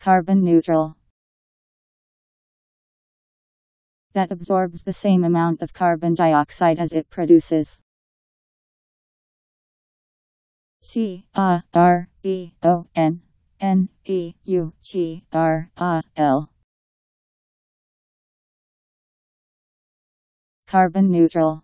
Carbon neutral. That absorbs the same amount of carbon dioxide as it produces. C A R B O N N E U T R A L Carbon neutral